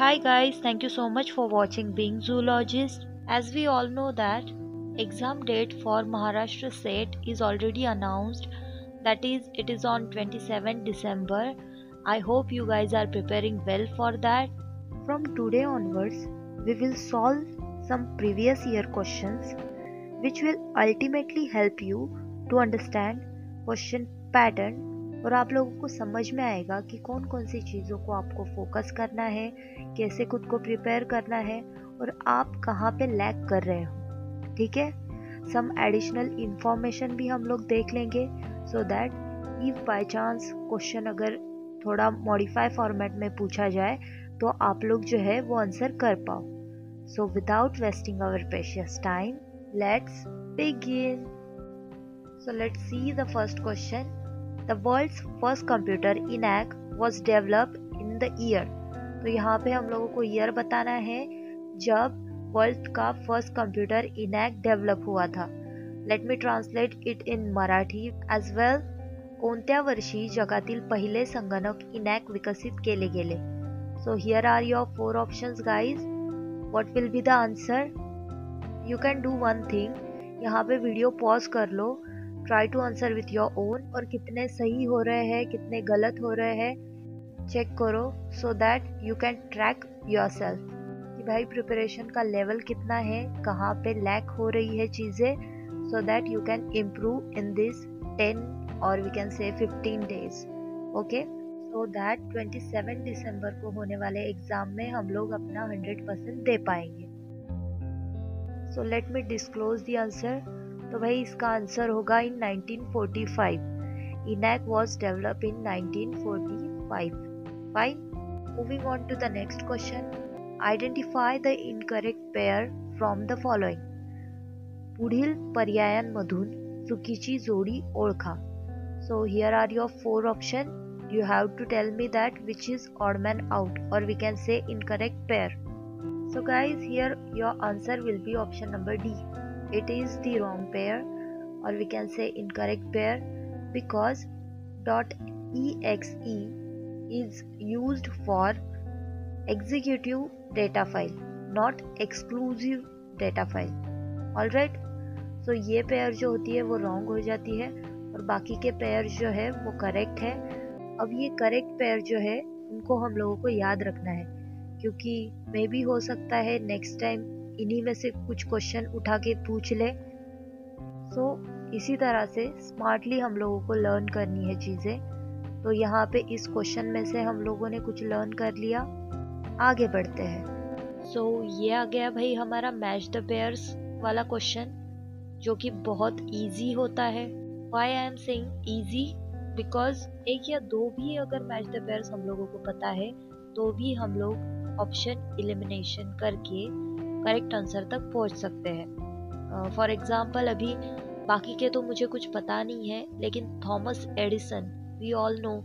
Hi guys, thank you so much for watching Being Zoologist. As we all know that exam date for Maharashtra set is already announced that is it is on 27 December. I hope you guys are preparing well for that. From today onwards, we will solve some previous year questions which will ultimately help you to understand question pattern और आप लोगों को समझ में आएगा कि कौन कौन सी चीज़ों को आपको फोकस करना है, कैसे खुद को प्रिपेयर करना है और आप कहाँ पे लैक कर रहे हो, ठीक है? सम एडिशनल इंफॉर्मेशन भी हम लोग देख लेंगे so that if by chance question अगर थोड़ा मॉडिफाई फॉर्मेट में पूछा जाए तो आप लोग जो है वो आंसर कर पाओ। So without wasting our precious time let's begin so let's see the first question the world's first computer ENIAC was develop in the year तो यहाँ पे हम लोगों को ईयर बताना है, जब वर्ल्ड का फ़र्स्ट कंप्यूटर इनॅक डेव्हलप हुआ था। Let me translate it in Marathi as well कोणत्या वर्षी जगातील पहिले संगणक इनॅक विकसित केले गेले? So here are your four options guys what will be the answer you can do one thing यहाँ पे वीडियो पॉज कर लो. Try to answer with your own और कितने सही हो रहे हैं, कितने गलत हो रहे हैं चेक करो so that you can track yourself कि भाई प्रिपरेशन का लेवल कितना है, कहाँ पे लैक हो रही है चीज़ें so that you can improve in this ten और we can say fifteen days okay so that twenty seven दिसंबर को होने वाले एग्ज़ाम में हम लोग अपना हंड्रेड परसेंट दे पाएँगे। So let me disclose the answer तो भाई इसका आंसर होगा in 1945 ENIAC was develop in 1945 fine moving on to the next question identify the incorrect pair from the following पुढील पर्यायांमधून चुकीची जोडी ओळखा so here are your four option you have to tell me that which is odd man out, or we can say incorrect pair. So, guys, here your answer will be option number d. it is the wrong pair or we can say incorrect pair because .exe is used for executive data file not exclusive data file alright so ये pair जो होती है वो wrong हो जाती है और बाकी के पेयर जो है वो करेक्ट है अब ये करेक्ट पेयर जो है उनको हम लोगों को याद रखना है क्योंकि मे भी हो सकता है नेक्स्ट टाइम इन्हीं में से कुछ क्वेश्चन उठा के पूछ ले। सो so, इसी तरह से स्मार्टली हम लोगों को लर्न करनी है चीज़ें। तो यहाँ पे इस क्वेश्चन में से हम लोगों ने कुछ लर्न कर लिया। आगे बढ़ते हैं। सो so, ये आ गया भाई हमारा मैच द पेयर्स वाला क्वेश्चन जो कि बहुत इजी होता है। Why I am saying easy because एक या दो भी अगर मैच द पेयर्स हम लोगों को पता है तो भी हम लोग ऑप्शन इलिमिनेशन करके करेक्ट आंसर तक पहुँच सकते हैं फॉर uh, एग्ज़ाम्पल अभी बाकी के तो मुझे कुछ पता नहीं है लेकिन Thomas Edison we all know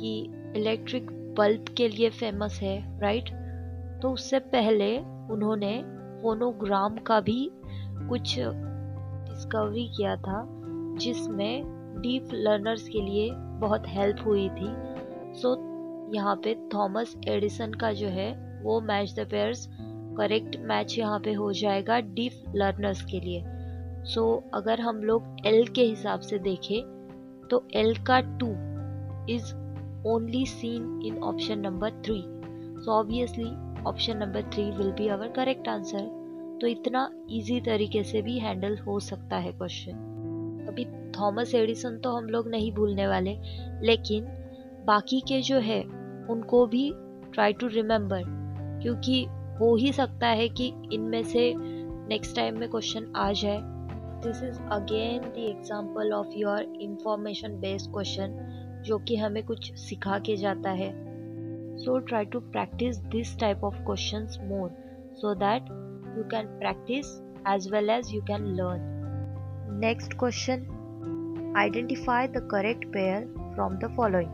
कि इलेक्ट्रिक बल्ब के लिए फ़ेमस है राइट right? तो उससे पहले उन्होंने फोनोग्राम का भी कुछ डिस्कवरी किया था जिसमें डीप लर्नर्स के लिए बहुत हेल्प हुई थी सो so, यहाँ पे थॉमस एडिसन का जो है वो match the pairs correct match यहाँ पे हो जाएगा डीप लर्नर्स के लिए। सो so, अगर हम लोग एल के हिसाब से देखें तो एल का two is only seen in option number three so obviously option number three will be our correct answer तो इतना इजी तरीके से भी हैंडल हो सकता है क्वेश्चन अभी थॉमस एडिसन तो हम लोग नहीं भूलने वाले लेकिन बाकी के जो है उनको भी ट्राई टू रिमेम्बर क्योंकि हो ही सकता है कि इनमें से नेक्स्ट टाइम में क्वेश्चन आ जाए। This is again the example of your information based question जो कि हमें कुछ सिखा के जाता है। So try to practice this type of question more so that you can practice as well as you can learn next question identify the correct pair from the following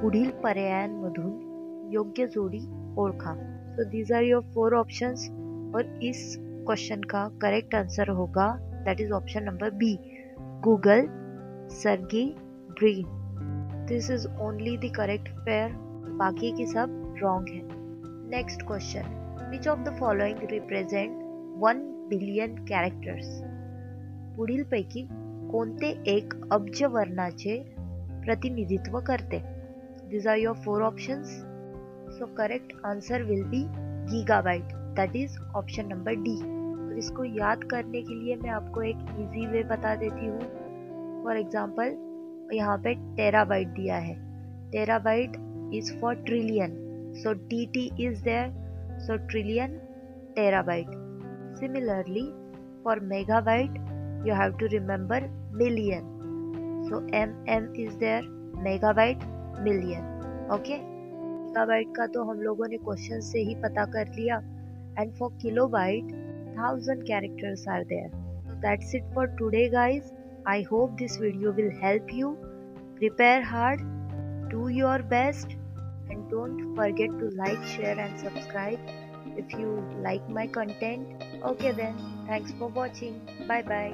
पुढील पर्यायांमधून योग्य जोडी ओळखा। So these are your four options और इस question का correct answer होगा. That is option number B Google Sergey Brin this is only the correct pair बाकी की सब रॉन्ग है. Next question which of the following represent one billion characters पुढीलपैकी कोणते एक अब्ज वर्णाचे प्रतिनिधित्व करते? This are your four options so correct answer will be gigabyte that is option number D और इसको याद करने के लिए मैं आपको एक इजी वे बता देती हूँ. फॉर एग्ज़ाम्पल यहाँ पे टेराबाइट दिया है. Terabyte is for trillion so T T is there so trillion terabyte similarly for megabyte you have to remember million. So mm is there. Megabyte, million. Okay? Petabyte का तो हम लोगों ने question से ही पता कर लिया। And for kilobyte thousand characters are there that's it for today guys I hope this video will help you prepare hard do your best and don't forget to like share and subscribe if you like my content okay then thanks for watching bye bye